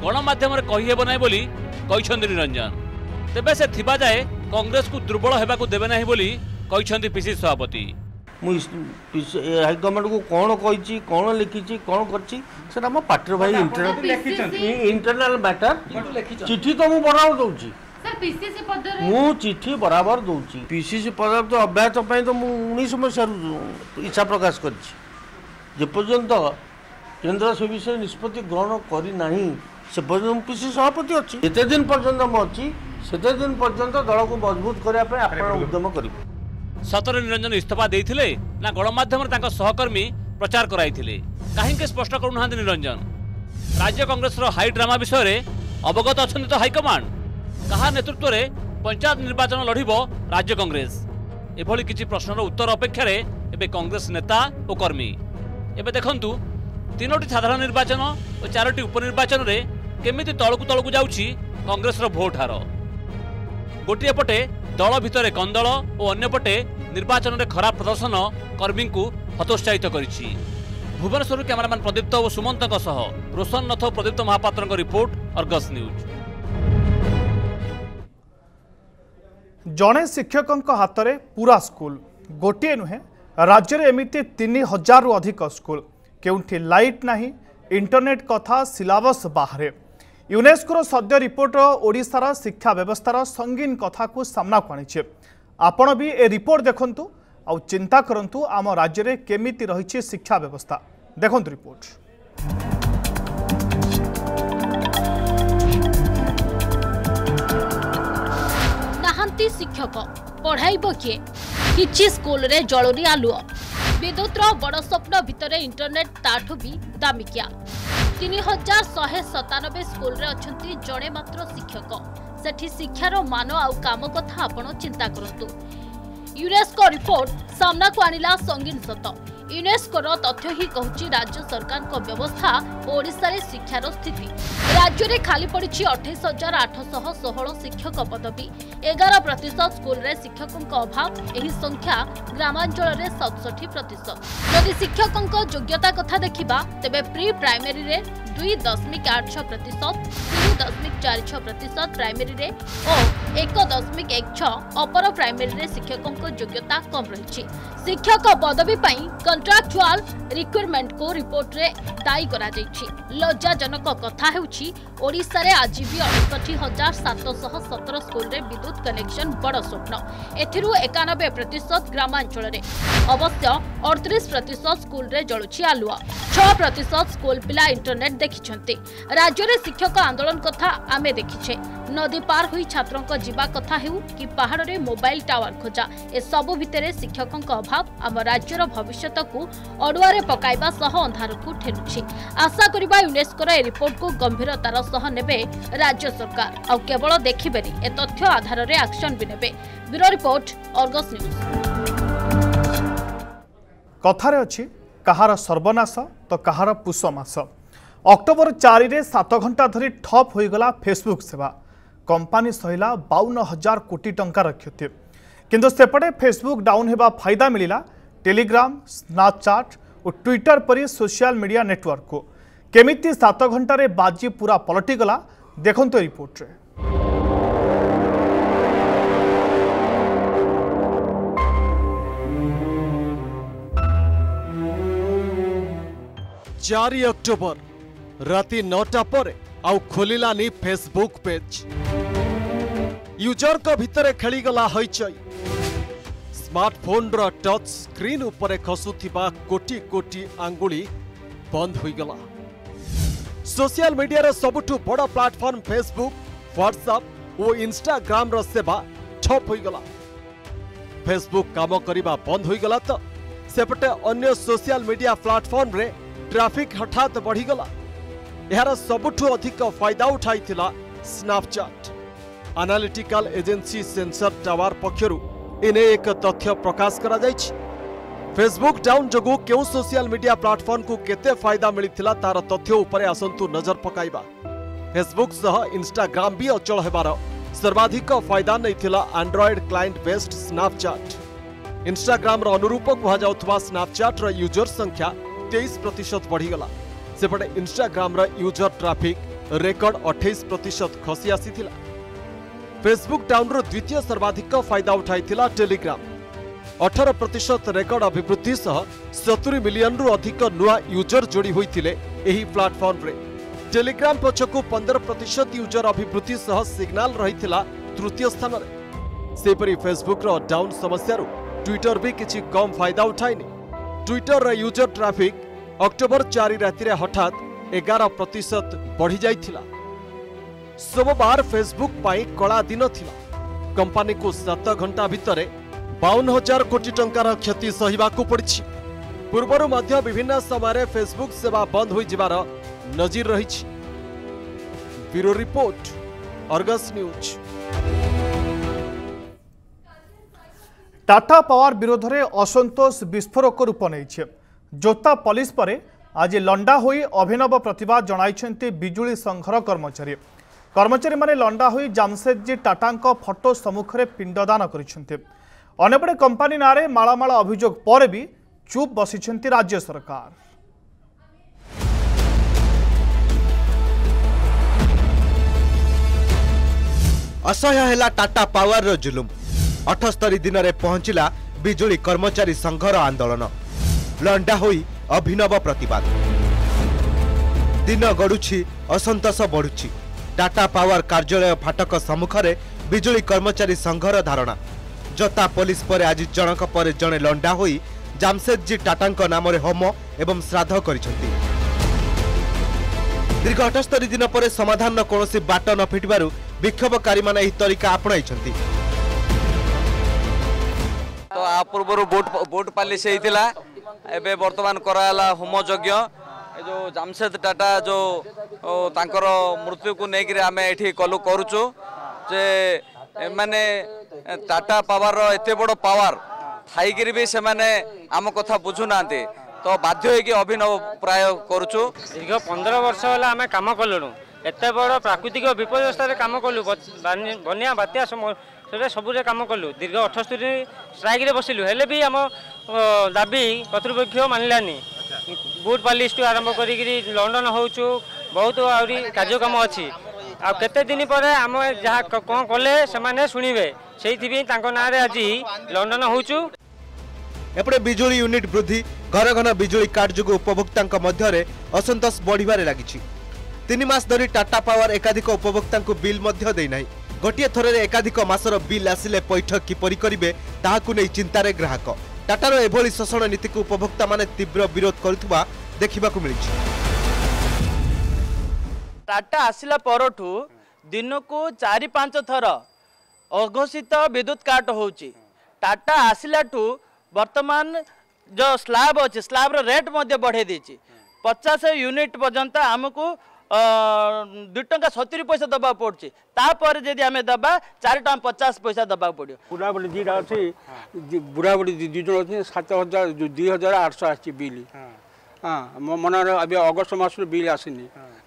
ଗଣମାଧ୍ୟମରେ କହିହେବ ନାହିଁ ବୋଲି କହିଛନ୍ତି ନିରଞ୍ଜନ ତେବେ ସେ ଥିବା ଯାଏ କଂଗ୍ରେସକୁ ଦୁର୍ବଳ ହେବାକୁ ଦେବେ ନାହିଁ ବୋଲି କହିଛନ୍ତି ପିସି ସଭାପତି ମୁଁ ହାଇକମାଣ୍ଡକୁ କ'ଣ କହିଛି କ'ଣ ଲେଖିଛି କ'ଣ କରିଛି ସେଟା ଆମ ପାର୍ଟିର ଭାଇ ଇଣ୍ଟରନାଲ ମ୍ୟାଟର ଚିଠି ତ ମୁଁ ବରାବର ଦେଉଛି ମୁଁ ଚିଠି ବରାବର ଦେଉଛି ପିସିସି ପଦରେ ତ ଅବ୍ୟାହତ ପାଇଁ ତ ମୁଁ ଉଣେଇଶ ମସିହାରୁ ଇଚ୍ଛା ପ୍ରକାଶ କରିଛି ଯେପର୍ଯ୍ୟନ୍ତ କେନ୍ଦ୍ର ସେ ବିଷୟରେ ନିଷ୍ପତ୍ତି ଗ୍ରହଣ କରିନାହିଁ সে পর্যন্ত পিসি সভাপতি অছি যেতে দিন পর্যন্ত মু অছি সেতে দিন পর্যন্ত দলকে মজবুত করা পাই আপনারা উদ্যম করিবে সতর নিরঞ্জন ইস্তফা দিয়েছিলে না গণমাধ্যমে তাঁর সহকর্মী প্রচার করাইলে কাহিকি স্পষ্ট করুনা নিরঞ্জন রাজ্য কংগ্রেসর হাই ড্রামা বিষয়ে অবগত অনেক তো হাইকমাণ্ড কাহা নেতৃত্বরে পঞ্চায়েত নির্বাচন লড়ব রাজ্য কংগ্রেস এভাবে কিছু প্রশ্নর উত্তর অপেক্ষার এবে কংগ্রেস নেতা ও কর্মী এবে দেখুন তিনোটি সাধারণ নির্বাচন ও চারোটি উপনির্বাচনের କେମିତି ତଳକୁ ତଳକୁ ଯାଉଛି କଂଗ୍ରେସର ଭୋଟ୍ ହାର ଗୋଟିଏ ପଟେ ଦଳ ଭିତରେ କନ୍ଦଳ ଓ ଅନ୍ୟପଟେ ନିର୍ବାଚନରେ ଖରାପ ପ୍ରଦର୍ଶନ କର୍ମୀଙ୍କୁ ହତୋତ୍ସାହିତ କରିଛି ଭୁବନେଶ୍ୱରରୁ କ୍ୟାମେରାମ୍ୟାନ୍ ପ୍ରଦୀପ୍ତ ଓ ସୁମନ୍ତଙ୍କ ସହ ରୋଶନ ନଥ ଓ ପ୍ରଦୀପ୍ତ ମହାପାତ୍ରଙ୍କ ରିପୋର୍ଟ ଅର୍ଗସ୍ ନ୍ୟୁଜ୍ ଜଣେ ଶିକ୍ଷକଙ୍କ ହାତରେ ପୁରା ସ୍କୁଲ ଗୋଟିଏ ନୁହେଁ ରାଜ୍ୟରେ ଏମିତି ତିନି ହଜାରରୁ ଅଧିକ ସ୍କୁଲ କେଉଁଠି ଲାଇଟ୍ ନାହିଁ ଇଣ୍ଟରନେଟ୍ କଥା ସିଲାବସ୍ ବାହାରେ ୟୁନେସ୍କୋର ସଦ୍ୟ ରିପୋର୍ଟ ଓଡ଼ିଶାର ଶିକ୍ଷା ବ୍ୟବସ୍ଥାର ସଙ୍ଗୀନ କଥାକୁ ସାମ୍ନାକୁ ଆଣିଛି ଆପଣ ବି ଏ ରିପୋର୍ଟ ଦେଖନ୍ତୁ ଆଉ ଚିନ୍ତା କରନ୍ତୁ ଆମ ରାଜ୍ୟରେ କେମିତି ରହିଛି ଶିକ୍ଷା ବ୍ୟବସ୍ଥା ଦେଖନ୍ତୁ ରିପୋର୍ଟ ନାହାନ୍ତି ଶିକ୍ଷକ ପଢ଼ାଇବ କିଏ କିଛି ସ୍କୁଲରେ ଜଳୁରୀ ଆଲୁଅ ବିଦ୍ୟୁତର ବଡ଼ ସ୍ୱପ୍ନ ଭିତରେ ଇଣ୍ଟରନେଟ୍ ତାଠୁ ବି ଦାମିକିଆ ତିନି ହଜାର ଶହେ ସତାନବେ ସ୍କୁଲରେ ଅଛନ୍ତି ଜଣେ ମାତ୍ର ଶିକ୍ଷକ ସେଠି ଶିକ୍ଷାର ମାନ ଆଉ କାମ କଥା ଆପଣ ଚିନ୍ତା କରନ୍ତୁ ୟୁନେସ୍କୋ ରିପୋର୍ଟ ସାମ୍ନାକୁ ଆଣିଲା ସଙ୍ଗୀନ ସତ ୟୁନେସ୍କୋର ତଥ୍ୟ ହିଁ କହୁଛି ରାଜ୍ୟ ସରକାରଙ୍କ ବ୍ୟବସ୍ଥା ଓ ଓଡ଼ିଶାରେ ଶିକ୍ଷାର ସ୍ଥିତି ରାଜ୍ୟରେ ଖାଲି ପଡ଼ିଛି ଅଠେଇଶ ହଜାର ଆଠଶହ ଷୋହଳ ଶିକ୍ଷକ ପଦବୀ ଏଗାର ପ୍ରତିଶତ ସ୍କୁଲରେ ଶିକ୍ଷକଙ୍କ ଅଭାବ ଏହି ସଂଖ୍ୟା ଗ୍ରାମାଞ୍ଚଳରେ ସତଷଠି ପ୍ରତିଶତ ଯଦି ଶିକ୍ଷକଙ୍କ ଯୋଗ୍ୟତା କଥା ଦେଖିବା ତେବେ ପ୍ରି ପ୍ରାଇମେରୀରେ দুই দশমিক আট ছ প্রত তিন দশমিক চারি ছ প্রত প্রাইমেরি ও এক দশমিক এক ছ অপর প্রাইমেরি শিক্ষক যোগ্যতা কম রয়েছে শিক্ষক পদবী পাই কন্ট্রাকচুয়াল রিক্রুটমেন্টকে রিপোর্টরে দায়ী করা লজ্জাজনক কথা ହେଉଛି ওড়শার আজ বি অষষ্ঠি হাজার সাতশহ সতর স্কুলের বিদ্যুৎ কনেকশন বড় স্বপ্ন এর একানবে প্রত গ্রামাঞ্চলের অবশ্য অড়তিশ প্রত স্কুলের জলুছি আলুয়া ছ প্রত স্কুল পিলা ইন্টরনেট দেখিছেন রাজ্যের শিক্ষক আন্দোলন কথা আমি দেখিছে নদী পার হয়ে ছাত্র যা কথা হেউ কি পাহাড়ে মোবাইল টাওয়ার খোঁজা এসবু ভিতরে শিক্ষকঙ্ অভাব আম রাজ্যর ভবিষ্যতকু অড়ুয়ারে পকাইবা সহ ଅନ୍ଧାରକୁ ଠେଲୁଛି ଆଶା କରିବା ୟୁନେସ୍କୋର ଏ ରିପୋର୍ଟକୁ ଗମ୍ଭୀରତାର ସହ ନେବେ ରାଜ୍ୟ ସରକାର ଆଉ କେବଳ ଦେଖିବେନି ଏ ତଥ୍ୟ ଆଧାରରେ ଆକ୍ସନ ବି ନେବେ ବ୍ୟୁରୋ ରିପୋର୍ଟ ଅର୍ଗସ୍ ନ୍ୟୁଜ୍ କଥାରେ ଅଛି କାହାର ସର୍ବନାଶ ତ କାହାର ପୁଷମାସ ଅକ୍ଟୋବର ଚାରିରେ ସାତ ଘଣ୍ଟା ଧରି ଠପ୍ ହୋଇଗଲା ଫେସବୁକ୍ ସେବା କମ୍ପାନୀ ସହିଲା ବାଉନ ହଜାର କୋଟି ଟଙ୍କାର କ୍ଷତି କିନ୍ତୁ ସେପଟେ ଫେସବୁକ୍ ଡାଉନ୍ ହେବା ଫାଇଦା ମିଳିଲା ଟେଲିଗ୍ରାମ ସ୍ନାପଚାଟ୍ ଓ ଟ୍ୱିଟର ପରି ସୋସିଆଲ ମିଡ଼ିଆ ନେଟୱାର୍କକୁ কেমিতি সাত ঘণ্টার বাজি পুরা পলটিগলা দেখুন রিপোর্টরে চারি অক্টোবর রাতে নটা পরে আউ ফেসবুক পেজ ভিতরে ଭିତରେ ଖେଳିଗଲା ହଇଚଇ টচ ଟଚ୍ ସ୍କ୍ରିନ୍ ଉପରେ ଖସୁଥିବା କୋଟି କୋଟି ଆଙ୍ଗୁଳି ବନ୍ଦ ହୋଇଗଲା सोशल मीडिया सबुठ बड़ प्लाटफर्म फेसबुक ह्वाट्सअप और इनस्टाग्राम सेवा ठप होगला फेसबुक कम करने बंद होगला तो सेपटे अन्य सोशल मीडिया प्लाटफर्म ट्राफिक हठात बढ़ीगला यार सबुठ अधिक फायदा उठाई Snapchat analytical agency sensor tower पक्षर एने एक तथ्य प्रकाश करा फेसबुक डाउन जो क्यों सोशल मीडिया प्लाटफर्म को केते फायदा मिलता तार तथ्य उसतु नजर पक फेसबुक इनस्टाग्राम भी अचल होवार सर्वाधिक फायदा नहीं android client based Snapchat Instagram अनुरूप कहुआ स्नापचाट्र यूजर संख्या तेईस प्रतिशत बढ़ीगला सेपटे इनस्टाग्राम यूजर ट्राफिक रेकर्ड अठाई प्रतिशत खसी आसी फेसबुक डाउन्र द्वितीय सर्वाधिक फायदा उठाई टेलीग्राम ଅଠର ପ୍ରତିଶତ ରେକର୍ଡ ଅଭିବୃଦ୍ଧି ସହ ସତୁରି ମିଲିୟନରୁ ଅଧିକ ନୂଆ ୟୁଜର ଯୋଡ଼ି ହୋଇଥିଲେ ଏହି ପ୍ଲାଟଫର୍ମରେ ଟେଲିଗ୍ରାମ ପଛକୁ ପନ୍ଦର ପ୍ରତିଶତ ୟୁଜର ଅଭିବୃଦ୍ଧି ସହ ସିଗ୍ନାଲ ରହିଥିଲା ତୃତୀୟ ସ୍ଥାନରେ ସେହିପରି ଫେସବୁକର ଡାଉନ୍ ସମସ୍ୟାରୁ ଟ୍ୱିଟର ବି କିଛି କମ୍ ଫାଇଦା ଉଠାଇନି ଟ୍ୱିଟରର ୟୁଜର ଟ୍ରାଫିକ୍ ଅକ୍ଟୋବର ଚାରି ରାତିରେ ହଠାତ୍ ଏଗାର ପ୍ରତିଶତ ବଢ଼ିଯାଇଥିଲା ସୋମବାର ଫେସବୁକ୍ ପାଇଁ କଳା ଦିନ ଥିଲା କମ୍ପାନୀକୁ ସାତ ଘଣ୍ଟା ଭିତରେ ବାଉନ ହଜାର କୋଟି ଟଙ୍କାର କ୍ଷତି ସହିବାକୁ ପଡ଼ିଛି ପୂର୍ବରୁ ମଧ୍ୟ ବିଭିନ୍ନ ସମୟରେ ଫେସବୁକ୍ ସେବା ବନ୍ଦ ହୋଇଯିବାର ନଜିର ରହିଛି bureau report Argus news Tata power ବିରୋଧରେ ଅସନ୍ତୋଷ ବିସ୍ଫୋରକ ରୂପ ନେଇଛି ଜୋତା ପଲିସ ପରେ ଆଜି ଲଣ୍ଡା ହୋଇ ଅଭିନବ ପ୍ରତିଭା ଜଣାଇଛନ୍ତି ବିଜୁଳି ସଂଘର କର୍ମଚାରୀ କର୍ମଚାରୀମାନେ ଲଣ୍ଡା ହୋଇ ଜାମସେଦଜୀ ଟାଟାଙ୍କ ଫଟୋ ସମ୍ମୁଖରେ ପିଣ୍ଡଦାନ କରିଛନ୍ତି ଅନ୍ୟପଟେ କମ୍ପାନୀ ନାଁରେ ମାଳମାଳ ଅଭିଯୋଗ ପରେ ବି ଚୁପ୍ ବସିଛନ୍ତି ରାଜ୍ୟ ସରକାର ଅସହ୍ୟ ହେଲା ଟାଟା ପାୱାରର ଜୁଲୁମ୍ ଅଠସ୍ତରୀ ଦିନରେ ପହଞ୍ଚିଲା ବିଜୁଳି କର୍ମଚାରୀ ସଂଘର ଆନ୍ଦୋଳନ ଲଣ୍ଡା ହୋଇ ଅଭିନବ ପ୍ରତିବାଦ ଦିନ ଗଡ଼ୁଛି ଅସନ୍ତୋଷ ବଢ଼ୁଛି ଟାଟା ପାୱାର କାର୍ଯ୍ୟାଳୟ ଫାଟକ ସମ୍ମୁଖରେ ବିଜୁଳି କର୍ମଚାରୀ ସଂଘର ଧାରଣା ଜତା ପୋଲିସ ପରେ ଆଜି ଜଣକ ପରେ ଜଣେ ଲଣ୍ଡା ହୋଇ ଜାମସେଦଜୀ ଟାଟାଙ୍କ ନାମରେ ହୋମ ଏବଂ ଶ୍ରାଦ୍ଧ କରିଛନ୍ତି ଦୀର୍ଘ ଅଠସ୍ତରୀ ଦିନ ପରେ ସମାଧାନର କୌଣସି ବାଟ ନ ଫିଟିବାରୁ ବିକ୍ଷୋଭକାରୀମାନେ ଏହି ତରିକା ଆପଣାଇଛନ୍ତି ତ ଆ ପୂର୍ବରୁ ବୋଟ ବୋଟ ପାଲିସ ହେଇଥିଲା ଏବେ ବର୍ତ୍ତମାନ କରାଗଲା ହୋମଯଜ୍ଞ ଏ ଯେଉଁ ଜାମସେଦ ଟାଟା ଯେଉଁ ତାଙ୍କର ମୃତ୍ୟୁକୁ ନେଇକରି ଆମେ ଏଠି କଲୁ କରୁଛୁ ଯେ ଏମାନେ টাটা ପାୱାରର ଏତେ ବଡ଼ ପାୱାର ଥାଇକିରି ବି ସେମାନେ ଆମ କଥା ବୁଝୁନାହାନ୍ତି ତ ବାଧ୍ୟ ହେଇକି ଅଭିନବ ପ୍ରାୟ କରୁଛୁ ଦୀର୍ଘ ପନ୍ଦର ବର୍ଷ ହେଲା ଆମେ କାମ କଲୁଣୁ ଏତେ ବଡ଼ ପ୍ରାକୃତିକ ବିପର୍ଯ୍ୟସ୍ତରେ କାମ କଲୁ ବନ୍ୟା ବାତ୍ୟା ସେଟା ସବୁରେ କାମ କଲୁ ଦୀର୍ଘ ଅଠସ୍ତରୀ ଷ୍ଟ୍ରାଇକ୍ରେ ବସିଲୁ ହେଲେ ବି ଆମ ଦାବି କର୍ତ୍ତୃପକ୍ଷ ମାନିଲାନି ବୁଟ୍ ପାଲିସ୍ଠୁ ଆରମ୍ଭ କରିକିରି ଲଣ୍ଡନ ହେଉଛୁ ବହୁତ ଆହୁରି କାର୍ଯ୍ୟକ୍ରମ ଅଛି ଆଉ କେତେ ଦିନ ପରେ ଆମେ ଯାହା କ'ଣ କଲେ ସେମାନେ ଶୁଣିବେ সেইপাই তাঁর নাঁরে আজ লন্ডন হচ্ছু এপটে বিজুড়ি ইউনিট বৃদ্ধি ঘন ঘন বিজুড়ি কাট যোগ উপভোক্তা মধ্যে অসন্তোষ বড়িবার লাগিছে তিন মাস ধর টাটা পাওয়ার একাধিক উপভোক্তা বিল মধ্যে দেই না গোটিয়ে থরের একাধিক মাসর বিল আসলে পৈঠ কিপর করবে তাহলে নেই চিন্তার গ্রাহক টাটার এভাবে শোষণ নীতিকে উপভোক্তা মানে তীব্র বিরোধ করুবা দেখা মিছে টাটা আসিলা পরঠু দিনকু চারি পাঁচ থর अघोषित विद्युत काट होची टाटा आसला बर्तमान जो स्लाब अ स्लाब रेट लेट बढाइदिन्छ पचास युनिट पर्न्त आमु दुई टा सतुरी पैसा दबा पर्ड तापर तिमी आम दबा चारिटा पचास पैसा दबा बुढाबुढी दुईटा बुढाबुढी दुईजना दुई हजार आठ सय आल मन अब अगस्त मासु बिल आसन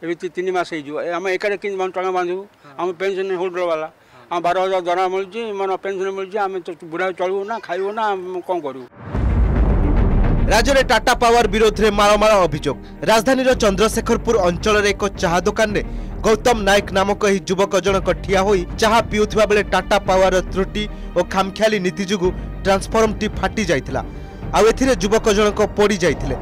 एम तिन मास है आम पेन्सन हौल्ड वाला ଆମ ବାର ହଜାର ଦରମା ମିଳୁଛି ମାନେ ପେନ୍ସନ୍ ମିଳୁଛି ଆମେ ତ ବୁଢ଼ା ଚଳିବୁ ନା ଖାଇବୁ ନା କ'ଣ କରିବୁ ରାଜ୍ୟରେ ଟାଟା ପାୱାର ବିରୋଧରେ ମାଳମାଳ ଅଭିଯୋଗ ରାଜଧାନୀର ଚନ୍ଦ୍ରଶେଖରପୁର ଅଞ୍ଚଳରେ ଏକ ଚାହା ଦୋକାନରେ ଗୌତମ ନାୟକ ନାମକ ଏହି ଯୁବକ ଜଣକ ଠିଆ ହୋଇ ଚାହା ପିଉଥିବା ବେଳେ ଟାଟା ପାୱାରର ତ୍ରୁଟି ଓ ଖାମଖିଆଲି ନୀତି ଯୋଗୁଁ ଟ୍ରାନ୍ସଫର୍ମଟି ଫାଟି ଯାଇଥିଲା ଆଉ ଏଥିରେ ଯୁବକ ଜଣକ ପୋଡ଼ି ଯାଇଥିଲେ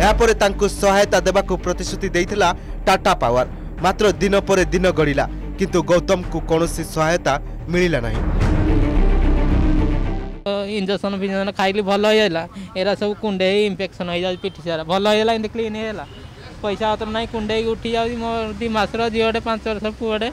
ଏହାପରେ ତାଙ୍କୁ ସହାୟତା ଦେବାକୁ ପ୍ରତିଶ୍ରୁତି ଦେଇଥିଲା ଟାଟା ପାୱାର মাত্র দিন পরে দিন গড়া কিন্তু গৌতমକୁ କୌଣସି ସହାୟତା ମିଳିଲା ନାହିଁ ইঞ্জেকশন ফিঞ্জেকশন খাইলি ভাল হয়েগলা এরা সব কুণ্ডেই ইনফেকশন হয়ে যাচ্ছে পিঠি সারা ভাল হয়েগলা এমনি ক্লিন হয়েগলা পয়সা পত্র নাই কুণ্ডেই উঠি যাচ্ছে মো দুই মাসর ঝিওটে পাঁচ বর্ষ পুয়াটে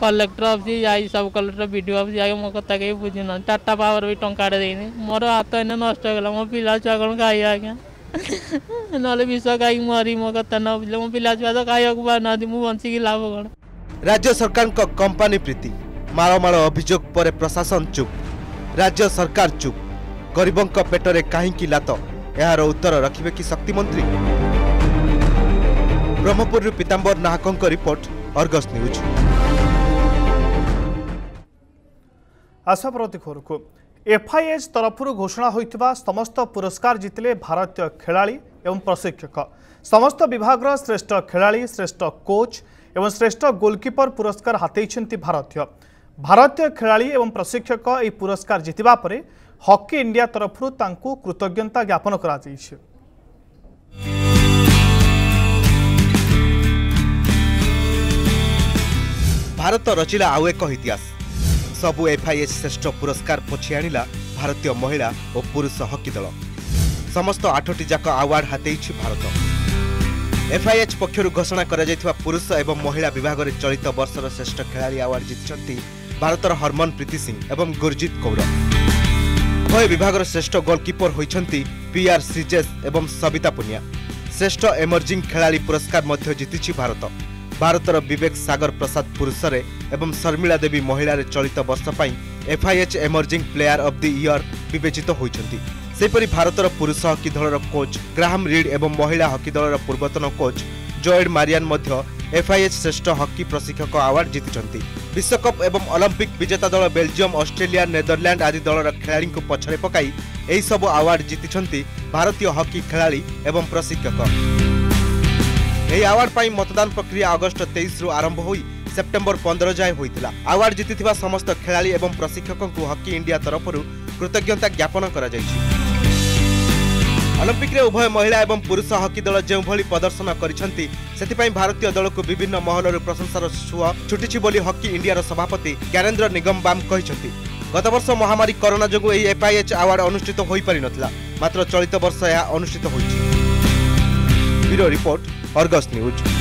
কলেক্টর অফিস যাই সব কলেক্টর বিডিও অফিস যাই মো কথা কেউ বুঝি না টাটা পাওয়ার বি টঙ্কাটে দিইনি মোর হাত এনে নষ্ট হয়েগলা মো পিলা ছুয়া কোণ খাইয়া আজ্ঞা नहले विश्व गाई मरी मो कथा न बिल मो पिलाज बा काय बा नदि मु बंसी कि लाभ गण राज्य सरकार को कंपनी प्रीति मारो मारो अभिजोग परे प्रशासन चुप राज्य सरकार चुप गरीबन पेटरे पेट काहि कि लात एहार उत्तर रखिबे कि शक्ति मंत्री ब्रह्मपुर रु पीतांबर को रिपोर्ट अर्गस न्यूज आशा प्रतिखोर ଏଫ୍ଆଇଏଚ୍ ତରଫରୁ ଘୋଷଣା ହୋଇଥିବା ସମସ୍ତ ପୁରସ୍କାର ଜିତିଲେ ଭାରତୀୟ ଖେଳାଳି ଏବଂ ପ୍ରଶିକ୍ଷକ ସମସ୍ତ ବିଭାଗର ଶ୍ରେଷ୍ଠ ଖେଳାଳି ଶ୍ରେଷ୍ଠ କୋଚ୍ ଏବଂ ଶ୍ରେଷ୍ଠ ଗୋଲକିପର ପୁରସ୍କାର ହାତେଇଛନ୍ତି ଭାରତୀୟ ଭାରତୀୟ ଖେଳାଳି ଏବଂ ପ୍ରଶିକ୍ଷକ ଏହି ପୁରସ୍କାର ଜିତିବା ପରେ ହକି ଇଣ୍ଡିଆ ତରଫରୁ ତାଙ୍କୁ କୃତଜ୍ଞତା ଜ୍ଞାପନ କରାଯାଇଛି ଭାରତ ରଚିଲା ଆଉ ଏକ ଇତିହାସ ସବୁ ଏଫ୍ଆଇଏସ୍ ଶ୍ରେଷ୍ଠ ପୁରସ୍କାର ପୋଛି ଆଣିଲା ଭାରତୀୟ ମହିଳା ଓ ପୁରୁଷ ହକି ଦଳ ସମସ୍ତ ଆଠଟି ଯାକ ଆୱାର୍ଡ ହାତେଇଛି ଭାରତ ଏଫ୍ଆଇଏଚ୍ ପକ୍ଷରୁ ଘୋଷଣା କରାଯାଇଥିବା ପୁରୁଷ ଏବଂ ମହିଳା ବିଭାଗରେ ଚଳିତ ବର୍ଷର ଶ୍ରେଷ୍ଠ ଖେଳାଳି ଆୱାର୍ଡ ଜିତିଛନ୍ତି ଭାରତର ହରମନପ୍ରୀତି ସିଂ ଏବଂ ଗୁରଜିତ କୌର ଉଭୟ ବିଭାଗର ଶ୍ରେଷ୍ଠ ଗୋଲକିପର ହୋଇଛନ୍ତି ପିଆର୍ ଶ୍ରୀଜେଶ ଏବଂ ସବିତା ପୁନିଆ ଶ୍ରେଷ୍ଠ ଏମର୍ଜିଂ ଖେଳାଳି ପୁରସ୍କାର ମଧ୍ୟ ଜିତିଛି ଭାରତ ଭାରତର ବିବେକ ସାଗର ପ୍ରସାଦ ପୁରୁଷରେ ଏବଂ ଶର୍ମିଳା ଦେବୀ ମହିଳାରେ ଚଳିତ ବର୍ଷ ପାଇଁ FIH emerging player of the year ବିବେଚିତ ହୋଇଛନ୍ତି ସେହିପରି ଭାରତର ପୁରୁଷ ହକି ଦଳର କୋଚ୍ ଗ୍ରାହମ୍ ରିଡ୍ ଏବଂ ମହିଳା ହକି ଦଳର ପୂର୍ବତନ କୋଚ୍ ଜଏଡ୍ ମାରିଆନ୍ ମଧ୍ୟ ଏଫ୍ଆଇଏଚ୍ ଶ୍ରେଷ୍ଠ ହକି ପ୍ରଶିକ୍ଷକ ଆୱାର୍ଡ ଜିତିଛନ୍ତି ବିଶ୍ୱକପ୍ ଏବଂ ଅଲମ୍ପିକ୍ ବିଜେତା ଦଳ ବେଲଜିୟମ୍ ଅଷ୍ଟ୍ରେଲିଆ ନେଦରଲ୍ୟାଣ୍ଡ ଆଦି ଦଳର ଖେଳାଳିଙ୍କୁ ପଛରେ ପକାଇ ଏହିସବୁ ଆୱାର୍ଡ ଜିତିଛନ୍ତି ଭାରତୀୟ ହକି ଖେଳାଳି ଏବଂ ପ୍ରଶିକ୍ଷକ ଏହି ଆୱାର୍ଡ଼ ପାଇଁ ମତଦାନ ପ୍ରକ୍ରିୟା ଅଗଷ୍ଟ ତେଇଶରୁ ଆରମ୍ଭ ହୋଇ ସେପ୍ଟେମ୍ବର ପନ୍ଦର ଯାଏ ହୋଇଥିଲା ଆୱାର୍ଡ଼ ଜିତିଥିବା ସମସ୍ତ ଖେଳାଳି ଏବଂ ପ୍ରଶିକ୍ଷକଙ୍କୁ ହକି ଇଣ୍ଡିଆ ତରଫରୁ କୃତଜ୍ଞତା ଜ୍ଞାପନ କରାଯାଇଛି ଅଲମ୍ପିକରେ ଉଭୟ ମହିଳା ଏବଂ ପୁରୁଷ ହକି ଦଳ ଯେଉଁଭଳି ପ୍ରଦର୍ଶନ କରିଛନ୍ତି ସେଥିପାଇଁ ଭାରତୀୟ ଦଳକୁ ବିଭିନ୍ନ ମହଲରୁ ପ୍ରଶଂସାର ସୁଅ ଛୁଟିଛି ବୋଲି ହକି ଇଣ୍ଡିଆର ସଭାପତି ଜ୍ଞାନେନ୍ଦ୍ର ନିଗମ ବାମ୍ କହିଛନ୍ତି ଗତବର୍ଷ ମହାମାରୀ କରୋନା ଯୋଗୁଁ ଏହି ଏଫ୍ଆଇଏଚ୍ ଆୱାର୍ଡ଼ ଅନୁଷ୍ଠିତ ହୋଇପାରିନଥିଲା ମାତ୍ର ଚଳିତ ବର୍ଷ ଏହା ଅନୁଷ୍ଠିତ ହୋଇଛି არ გასწნიოთ